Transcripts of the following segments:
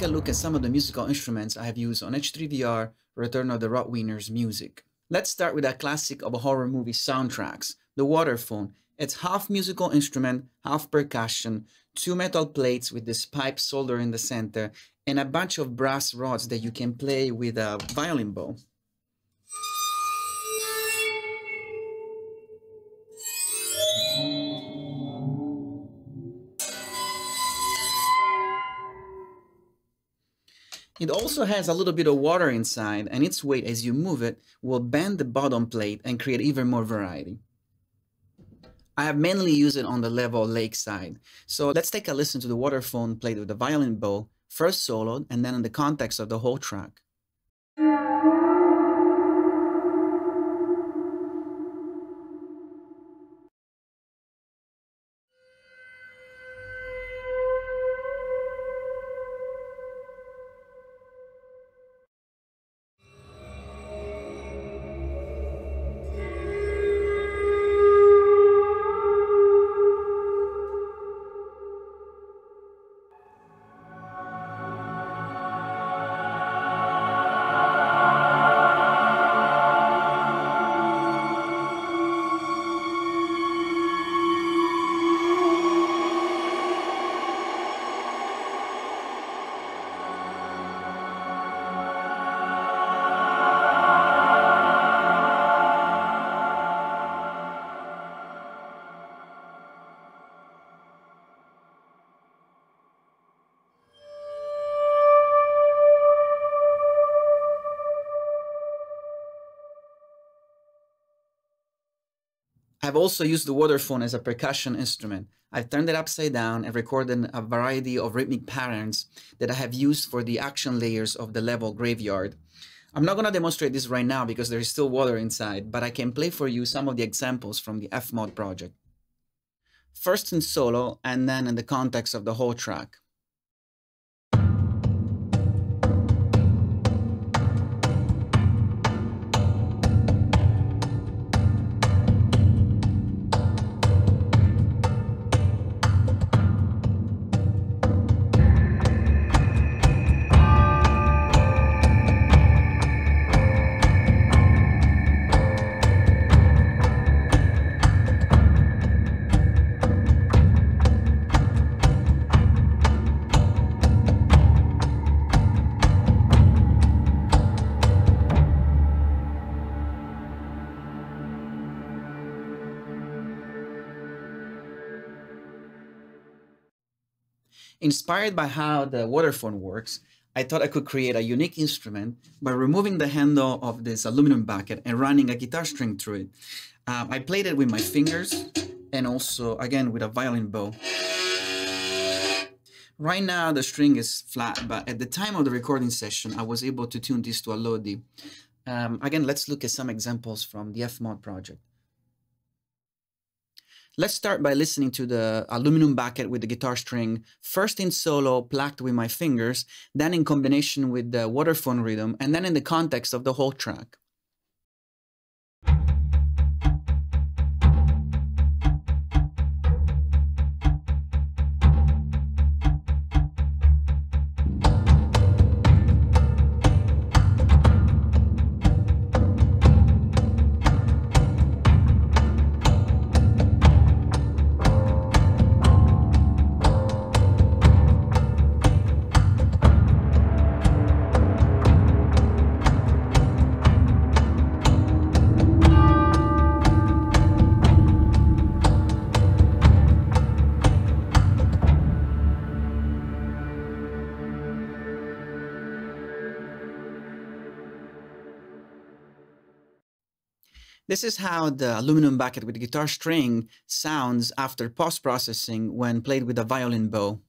take a look at some of the musical instruments I have used on H3VR Return of the Rotwieners music. Let's start with a classic of a horror movie soundtracks, the Waterphone. It's half musical instrument, half percussion, two metal plates with this pipe soldered in the center, and a bunch of brass rods that you can play with a violin bow. It also has a little bit of water inside and its weight as you move it will bend the bottom plate and create even more variety. I have mainly used it on the level lakeside. So let's take a listen to the waterphone played with the violin bow, first soloed and then in the context of the whole track. I've also used the waterphone as a percussion instrument. I've turned it upside down and recorded a variety of rhythmic patterns that I have used for the action layers of the level graveyard. I'm not going to demonstrate this right now because there is still water inside, but I can play for you some of the examples from the Fmod project. First in solo and then in the context of the whole track. Inspired by how the waterphone works, I thought I could create a unique instrument by removing the handle of this aluminum bucket and running a guitar string through it. Um, I played it with my fingers and also, again, with a violin bow. Right now, the string is flat, but at the time of the recording session, I was able to tune this to a low D. Um, again, let's look at some examples from the Fmod project. Let's start by listening to the aluminum bucket with the guitar string, first in solo, plucked with my fingers, then in combination with the waterphone rhythm, and then in the context of the whole track. This is how the aluminum bucket with guitar string sounds after post-processing when played with a violin bow.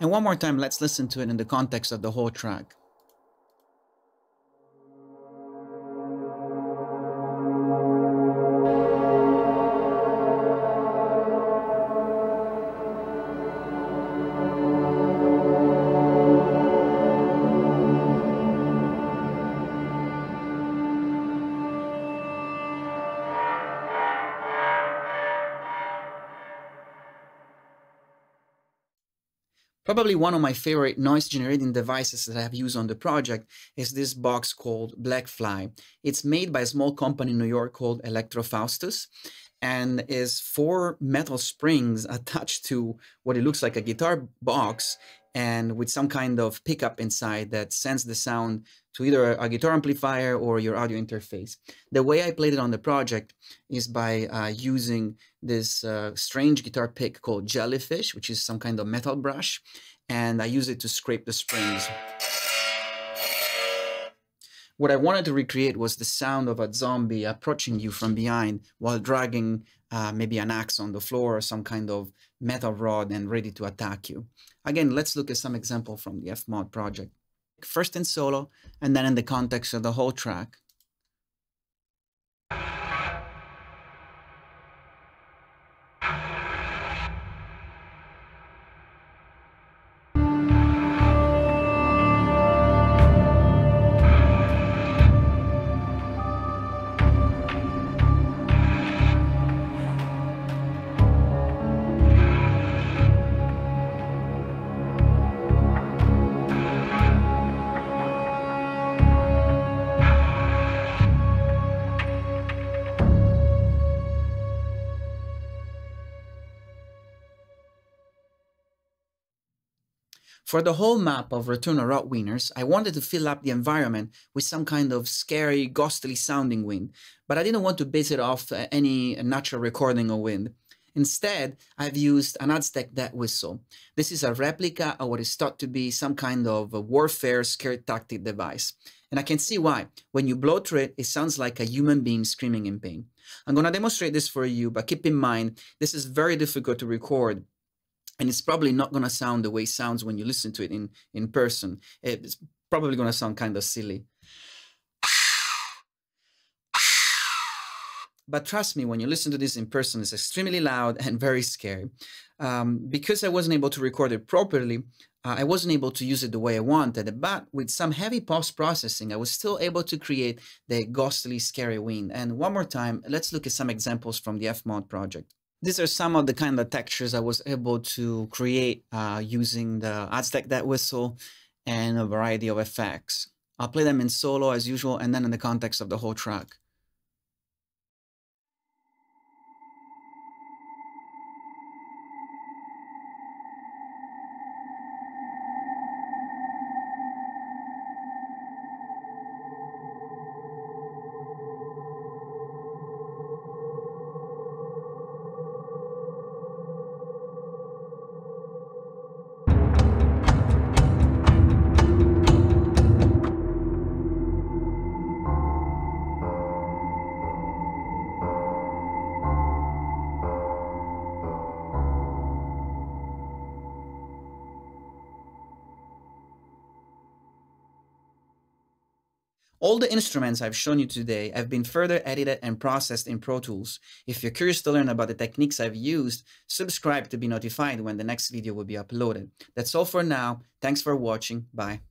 And one more time, let's listen to it in the context of the whole track. Probably one of my favorite noise generating devices that I have used on the project is this box called Blackfly. It's made by a small company in New York called Electrofaustus and is four metal springs attached to what it looks like a guitar box and with some kind of pickup inside that sends the sound to either a guitar amplifier or your audio interface. The way I played it on the project is by uh, using this uh, strange guitar pick called Jellyfish, which is some kind of metal brush, and I use it to scrape the springs. What I wanted to recreate was the sound of a zombie approaching you from behind while dragging uh, maybe an axe on the floor or some kind of metal rod and ready to attack you. Again, let's look at some example from the Fmod project. First in solo, and then in the context of the whole track. For the whole map of Return of Rot I wanted to fill up the environment with some kind of scary, ghostly sounding wind, but I didn't want to base it off uh, any natural recording of wind. Instead, I've used an Aztec death whistle. This is a replica of what is thought to be some kind of warfare scare tactic device. And I can see why. When you blow through it, it sounds like a human being screaming in pain. I'm going to demonstrate this for you, but keep in mind, this is very difficult to record and it's probably not going to sound the way it sounds when you listen to it in in person. It's probably going to sound kind of silly. But trust me when you listen to this in person it's extremely loud and very scary. Um, because i wasn't able to record it properly uh, i wasn't able to use it the way i wanted. But with some heavy post-processing i was still able to create the ghostly scary wind. And one more time let's look at some examples from the fmod project these are some of the kind of textures I was able to create uh, using the Aztec Death Whistle and a variety of effects. I'll play them in solo as usual and then in the context of the whole track. All the instruments I've shown you today have been further edited and processed in Pro Tools. If you're curious to learn about the techniques I've used, subscribe to be notified when the next video will be uploaded. That's all for now. Thanks for watching. Bye.